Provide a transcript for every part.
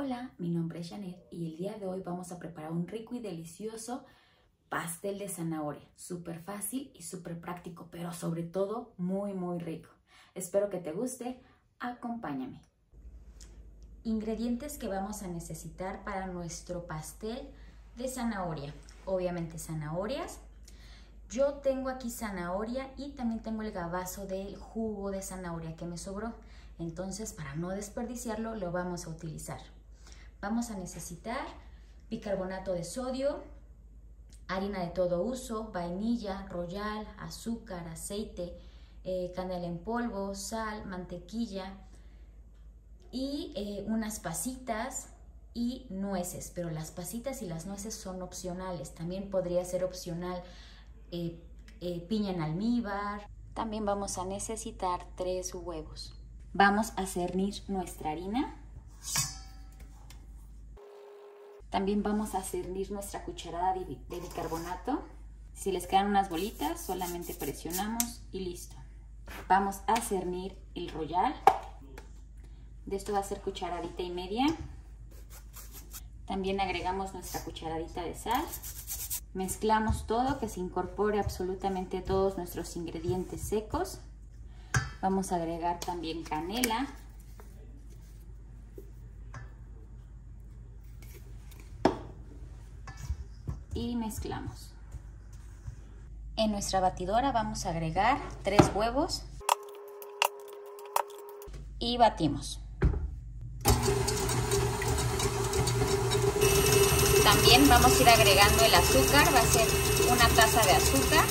Hola, mi nombre es Janet y el día de hoy vamos a preparar un rico y delicioso pastel de zanahoria. Súper fácil y súper práctico, pero sobre todo muy muy rico. Espero que te guste. Acompáñame. Ingredientes que vamos a necesitar para nuestro pastel de zanahoria. Obviamente zanahorias. Yo tengo aquí zanahoria y también tengo el gabazo del jugo de zanahoria que me sobró. Entonces, para no desperdiciarlo, lo vamos a utilizar. Vamos a necesitar bicarbonato de sodio, harina de todo uso, vainilla, royal, azúcar, aceite, eh, canela en polvo, sal, mantequilla y eh, unas pasitas y nueces, pero las pasitas y las nueces son opcionales. También podría ser opcional eh, piña en almíbar. También vamos a necesitar tres huevos. Vamos a cernir nuestra harina. También vamos a cernir nuestra cucharada de bicarbonato. Si les quedan unas bolitas, solamente presionamos y listo. Vamos a cernir el royal. De esto va a ser cucharadita y media. También agregamos nuestra cucharadita de sal. Mezclamos todo, que se incorpore absolutamente todos nuestros ingredientes secos. Vamos a agregar también canela. Y mezclamos. En nuestra batidora vamos a agregar tres huevos y batimos. También vamos a ir agregando el azúcar, va a ser una taza de azúcar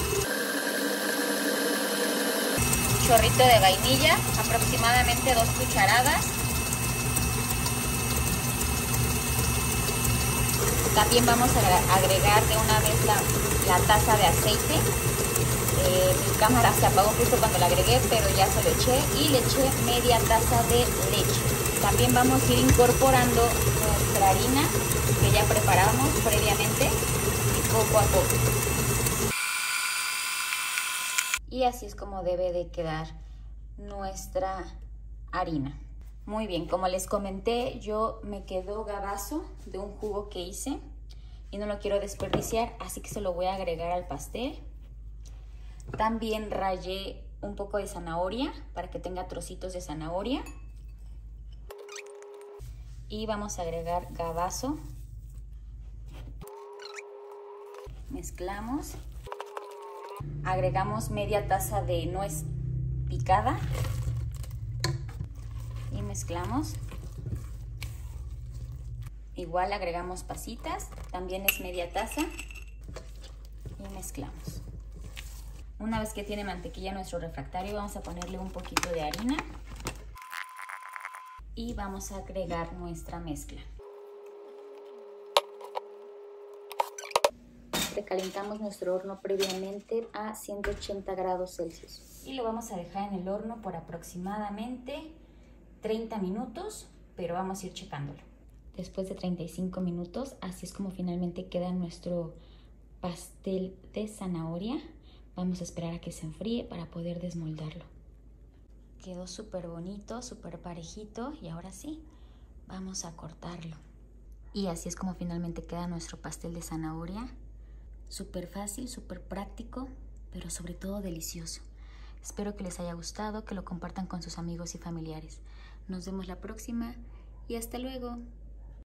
chorrito de vainilla, aproximadamente dos cucharadas. También vamos a agregar de una vez la, taza de aceite. Eh, mi cámara se apagó justo cuando la agregué, pero ya se lo eché. Y le eché media taza de leche. También vamos a ir incorporando nuestra harina que ya preparamos previamente y poco a poco y así es como debe de quedar nuestra harina. Muy bien, como les comenté, yo me quedó gabazo de un jugo que hice y no lo quiero desperdiciar, así que se lo voy a agregar al pastel. También rayé un poco de zanahoria para que tenga trocitos de zanahoria. Y vamos a agregar gabazo. Mezclamos Agregamos media taza de nuez picada mezclamos. Igual agregamos pasitas, también es media taza y mezclamos. Una vez que tiene mantequilla nuestro refractario vamos a ponerle un poquito de harina y vamos a agregar nuestra mezcla. calentamos nuestro horno previamente a 180 grados Celsius. Y lo vamos a dejar en el horno por aproximadamente 30 minutos, pero vamos a ir checándolo. Después de 35 minutos, así es como finalmente queda nuestro pastel de zanahoria. Vamos a esperar a que se enfríe para poder desmoldarlo. Quedó súper bonito, súper parejito y ahora sí, vamos a cortarlo. Y así es como finalmente queda nuestro pastel de zanahoria Súper fácil, súper práctico, pero sobre todo delicioso. Espero que les haya gustado, que lo compartan con sus amigos y familiares. Nos vemos la próxima y hasta luego.